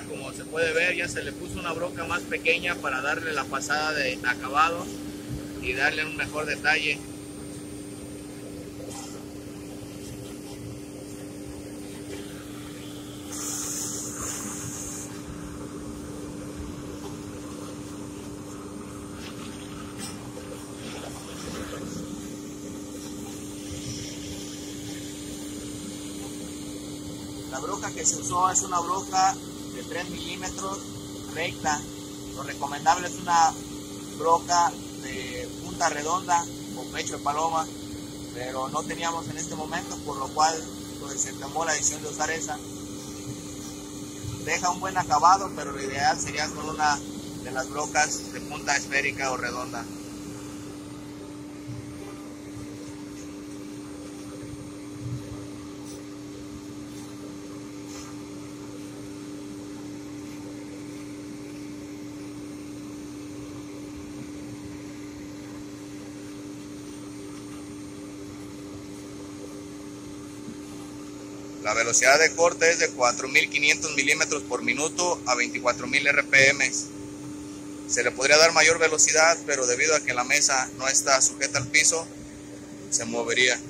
como se puede ver ya se le puso una broca más pequeña para darle la pasada de acabado y darle un mejor detalle. La broca que se usó es una broca de 3 milímetros recta. Lo recomendable es una broca de punta redonda o pecho de paloma, pero no teníamos en este momento, por lo cual pues, se tomó la decisión de usar esa. Deja un buen acabado, pero lo ideal sería con una de las brocas de punta esférica o redonda. La velocidad de corte es de 4.500 milímetros por minuto a 24.000 RPM. Se le podría dar mayor velocidad, pero debido a que la mesa no está sujeta al piso, se movería.